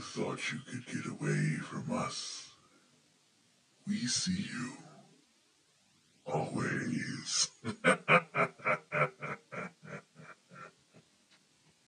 Thought you could get away from us. We see you.